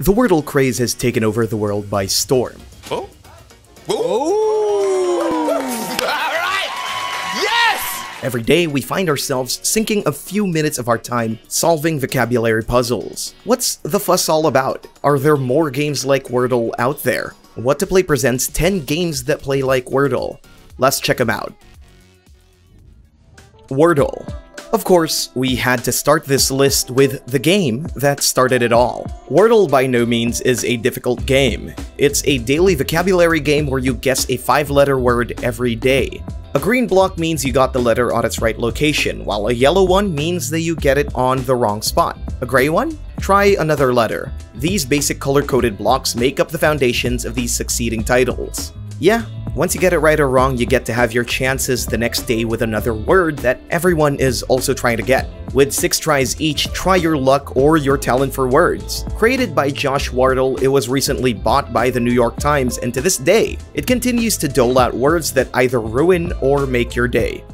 The Wordle craze has taken over the world by storm. Oh. Oh. All right. Yes. Every day, we find ourselves sinking a few minutes of our time solving vocabulary puzzles. What's the fuss all about? Are there more games like Wordle out there? What to Play presents 10 games that play like Wordle. Let's check them out. Wordle. Of course, we had to start this list with the game that started it all. Wordle by no means is a difficult game. It's a daily vocabulary game where you guess a five-letter word every day. A green block means you got the letter on its right location, while a yellow one means that you get it on the wrong spot. A gray one? Try another letter. These basic color-coded blocks make up the foundations of these succeeding titles. Yeah, once you get it right or wrong, you get to have your chances the next day with another word that everyone is also trying to get. With 6 tries each, try your luck or your talent for words. Created by Josh Wardle, it was recently bought by the New York Times and to this day, it continues to dole out words that either ruin or make your day.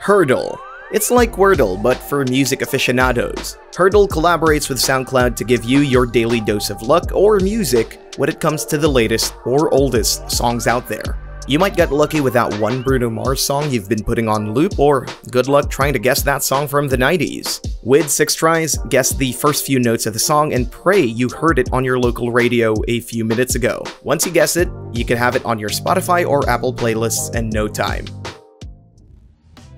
Heardle it's like Wordle, but for music aficionados. Heardle collaborates with SoundCloud to give you your daily dose of luck or music when it comes to the latest or oldest songs out there. You might get lucky with that one Bruno Mars song you've been putting on loop, or good luck trying to guess that song from the 90s. With 6 tries, guess the first few notes of the song and pray you heard it on your local radio a few minutes ago. Once you guess it, you can have it on your Spotify or Apple playlists in no time.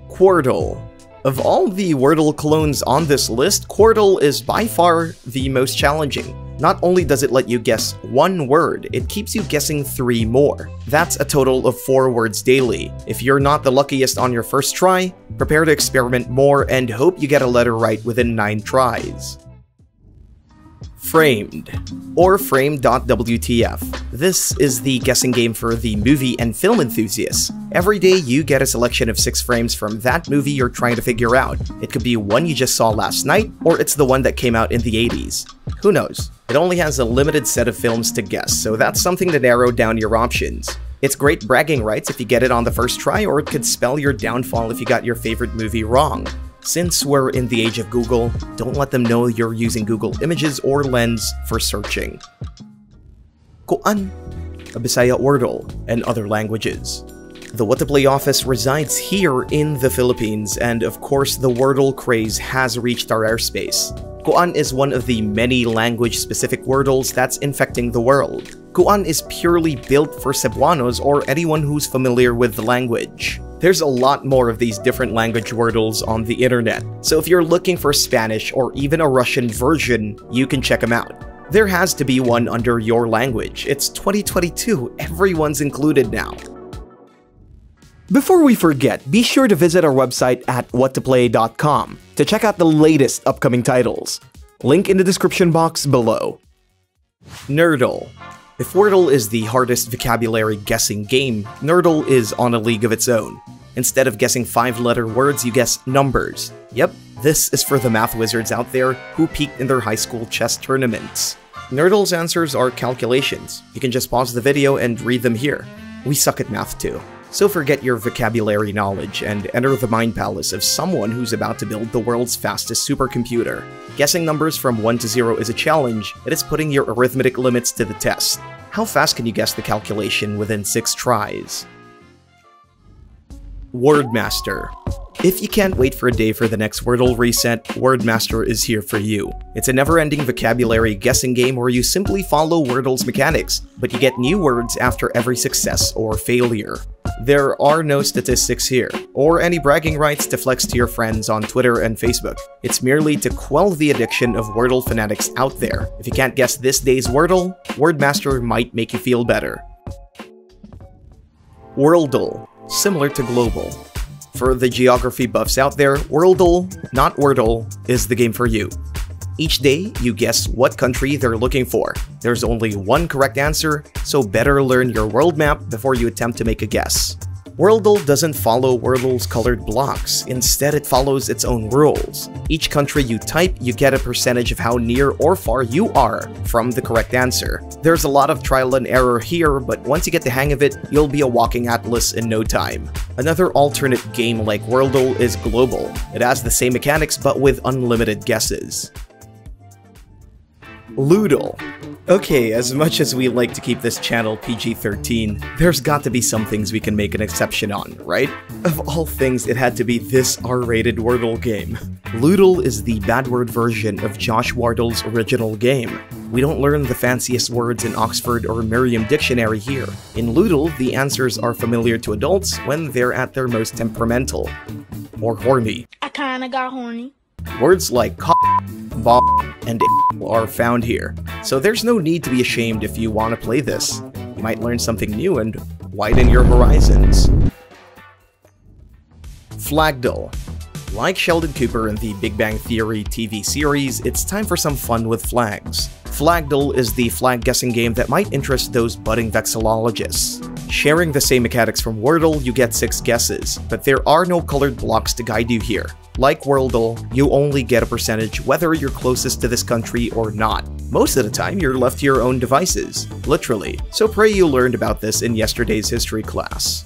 Quordle of all the Wordle clones on this list, Quordle is by far the most challenging. Not only does it let you guess one word, it keeps you guessing three more. That's a total of four words daily. If you're not the luckiest on your first try, prepare to experiment more and hope you get a letter right within 9 tries. Framed, or Frame.wtf. This is the guessing game for the movie and film enthusiasts. Every day you get a selection of 6 frames from that movie you're trying to figure out. It could be one you just saw last night, or it's the one that came out in the 80s. Who knows? It only has a limited set of films to guess, so that's something to narrow down your options. It's great bragging rights if you get it on the first try, or it could spell your downfall if you got your favorite movie wrong. Since we're in the age of Google, don't let them know you're using Google Images or Lens for searching. Koan, a Bisaya and other languages. The What to Play office resides here in the Philippines, and of course the Wordle craze has reached our airspace. Koan is one of the many language-specific Wordles that's infecting the world. Koan is purely built for Cebuanos or anyone who's familiar with the language. There's a lot more of these different language wordles on the internet, so if you're looking for Spanish or even a Russian version, you can check them out. There has to be one under your language. It's 2022, everyone's included now. Before we forget, be sure to visit our website at whatoplay.com to check out the latest upcoming titles. Link in the description box below. Nerdle if Wordle is the hardest vocabulary guessing game, Nerdle is on a league of its own. Instead of guessing five-letter words, you guess numbers. Yep, this is for the math wizards out there who peaked in their high school chess tournaments. Nerdle's answers are calculations. You can just pause the video and read them here. We suck at math too. So forget your vocabulary knowledge and enter the mind palace of someone who's about to build the world's fastest supercomputer. Guessing numbers from 1 to 0 is a challenge, it is putting your arithmetic limits to the test. How fast can you guess the calculation within 6 tries? Wordmaster if you can't wait for a day for the next Wordle reset, Wordmaster is here for you. It's a never-ending vocabulary guessing game where you simply follow Wordle's mechanics, but you get new words after every success or failure. There are no statistics here, or any bragging rights to flex to your friends on Twitter and Facebook. It's merely to quell the addiction of Wordle fanatics out there. If you can't guess this day's Wordle, Wordmaster might make you feel better. Worldle, similar to Globle. For the geography buffs out there, Worldle, not Wordle, is the game for you. Each day, you guess what country they're looking for. There's only one correct answer, so better learn your world map before you attempt to make a guess. Worldle doesn't follow Wordle's colored blocks, instead it follows its own rules. Each country you type, you get a percentage of how near or far you are from the correct answer. There's a lot of trial and error here, but once you get the hang of it, you'll be a walking atlas in no time. Another alternate game like Worldle is Globle. It has the same mechanics but with unlimited guesses. Lewdle. Okay, as much as we like to keep this channel PG-13, there's got to be some things we can make an exception on, right? Of all things, it had to be this R-rated Wordle game. Lewdle is the bad word version of Josh Wardle's original game. We don't learn the fanciest words in Oxford or Merriam Dictionary here. In Lewdle, the answers are familiar to adults when they're at their most temperamental. Or horny. I kinda got horny. Words like bob, and are found here, so there's no need to be ashamed if you want to play this. You might learn something new and widen your horizons. Flagdle. Like Sheldon Cooper in the Big Bang Theory TV series, it's time for some fun with flags. Flagdle is the flag guessing game that might interest those budding vexillologists. Sharing the same mechanics from Wordle, you get 6 guesses, but there are no colored blocks to guide you here. Like Wordle, you only get a percentage whether you're closest to this country or not. Most of the time, you're left to your own devices, literally, so pray you learned about this in yesterday's history class.